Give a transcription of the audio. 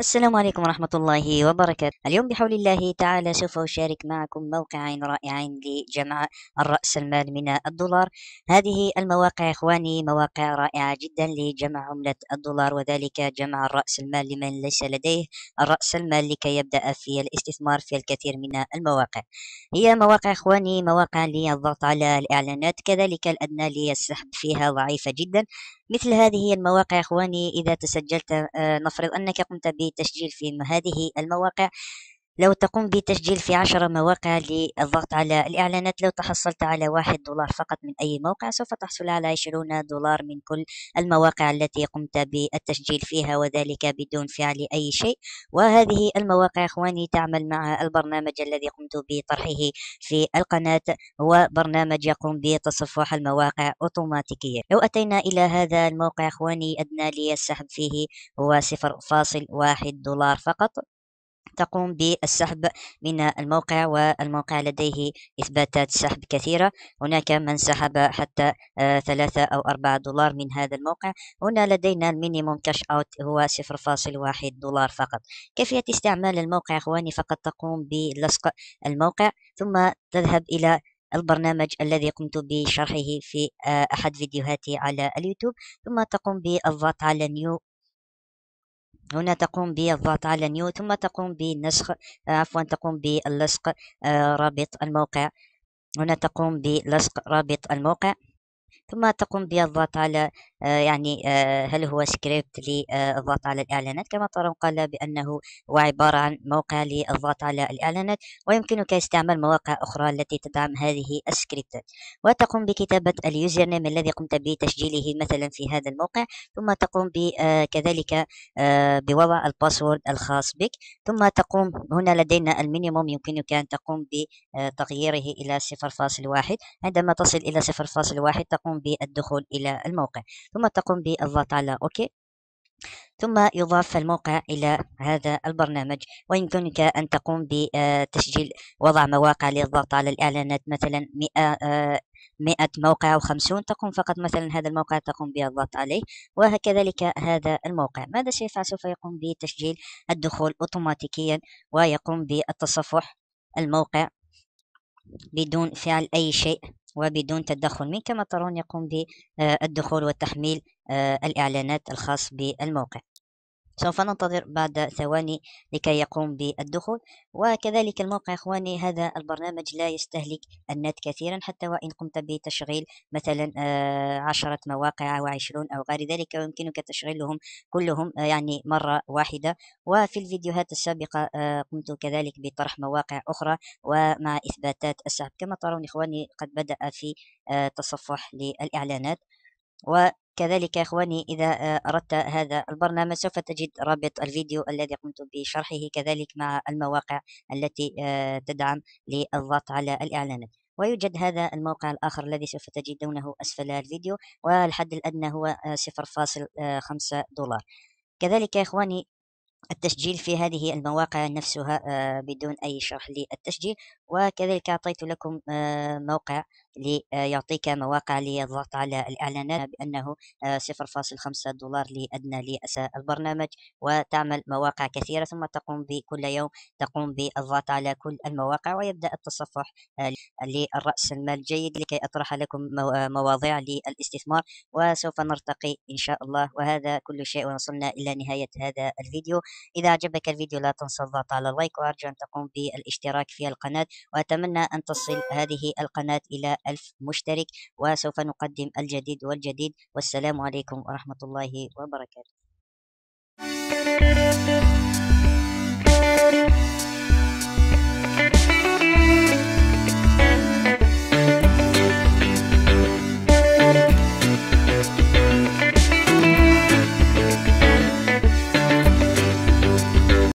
السلام عليكم ورحمة الله وبركاته. اليوم بحول الله تعالى سوف أشارك معكم موقعين رائعين لجمع الرأس المال من الدولار. هذه المواقع إخواني مواقع رائعة جدا لجمع عملة الدولار وذلك جمع الرأس المال لمن ليس لديه الرأس المال لكي يبدأ في الاستثمار في الكثير من المواقع. هي مواقع إخواني مواقع للضغط على الإعلانات كذلك الأدنى للسحب فيها ضعيفة جدا. مثل هذه المواقع إخواني إذا تسجلت آه، نفرض أنك قمت بتسجيل في هذه المواقع لو تقوم بتسجيل في عشر مواقع للضغط على الإعلانات لو تحصلت على واحد دولار فقط من أي موقع سوف تحصل على عشرون دولار من كل المواقع التي قمت بالتسجيل فيها وذلك بدون فعل أي شيء. وهذه المواقع إخواني تعمل مع البرنامج الذي قمت بطرحه في القناة هو برنامج يقوم بتصفح المواقع أوتوماتيكيا. لو أتينا إلى هذا الموقع إخواني أدنى لي السحب فيه هو 0.1 دولار فقط. تقوم بالسحب من الموقع والموقع لديه إثباتات سحب كثيرة. هناك من سحب حتى آه، ثلاثة أو أربعة دولار من هذا الموقع. هنا لدينا المينيموم كاش أوت هو صفر فاصل واحد دولار فقط. كيفية استعمال الموقع إخواني؟ فقط تقوم بلصق الموقع ثم تذهب إلى البرنامج الذي قمت بشرحه في آه، أحد فيديوهاتي على اليوتيوب ثم تقوم بالضغط على new هنا تقوم بالضغط على new ثم تقوم بالنسخ آه، عفوا تقوم باللصق آه، رابط الموقع. هنا تقوم بلصق رابط الموقع. ثم تقوم بالضغط على يعني آه، هل هو سكريبت للضغط على الإعلانات؟ كما ترون قال بأنه هو عبارة عن موقع للضغط على الإعلانات ويمكنك استعمال مواقع أخرى التي تدعم هذه السكريبتات وتقوم بكتابة ال username الذي قمت بتسجيله مثلا في هذا الموقع ثم تقوم آه، كذلك بوضع ال password الخاص بك ثم تقوم هنا لدينا ال minimum يمكنك أن تقوم بتغييره إلى 0.1 عندما تصل إلى 0.1 تقوم بالدخول إلى الموقع. ثم تقوم بالضغط على OK. ثم يضاف الموقع إلى هذا البرنامج. ويمكنك أن تقوم بتسجيل وضع مواقع للضغط على الإعلانات مثلا 100 100 موقع أو 50 تقوم فقط مثلا هذا الموقع تقوم بالضغط عليه وكذلك هذا الموقع. ماذا سيفعل؟ سوف يقوم بتسجيل الدخول أوتوماتيكيا ويقوم بالتصفح الموقع بدون فعل أي شيء. وبدون تدخل منك كما ترون يقوم بالدخول وتحميل آه، الإعلانات الخاص بالموقع. سوف ننتظر بعد ثواني لكي يقوم بالدخول. وكذلك الموقع إخواني هذا البرنامج لا يستهلك النت كثيرا حتى وإن قمت بتشغيل مثلا آه، عشرة مواقع أو عشرون أو غير ذلك يمكنك تشغيلهم كلهم آه، يعني مرة واحدة. وفي الفيديوهات السابقة آه، قمت كذلك بطرح مواقع أخرى ومع إثباتات السحب. كما ترون إخواني قد بدأ في تصفح للإعلانات. و كذلك يا إخواني إذا آه، أردت هذا البرنامج سوف تجد رابط الفيديو الذي قمت بشرحه كذلك مع المواقع التي آه، تدعم للضغط على الإعلانات. ويوجد هذا الموقع الآخر الذي سوف تجدونه أسفل الفيديو والحد الأدنى هو 0.5 آه، دولار. كذلك يا إخواني التسجيل في هذه المواقع نفسها بدون أي شرح للتسجيل. وكذلك أعطيت لكم موقع ليعطيك مواقع للضغط على الإعلانات بأنه 0.5 آه، دولار لأدنى لأساء البرنامج وتعمل مواقع كثيرة ثم تقوم بكل يوم تقوم بالضغط على كل المواقع ويبدأ التصفح آه، للرأس المال الجيد لكي أطرح لكم مواضيع للاستثمار وسوف نرتقي إن شاء الله. وهذا كل شيء وصلنا إلى نهاية هذا الفيديو. إذا أعجبك الفيديو لا تنسى الضغط على اللايك وأرجو أن تقوم بالاشتراك في القناة. وأتمنى أن تصل هذه القناة إلى ألف مشترك وسوف نقدم الجديد والجديد. والسلام عليكم ورحمة الله وبركاته.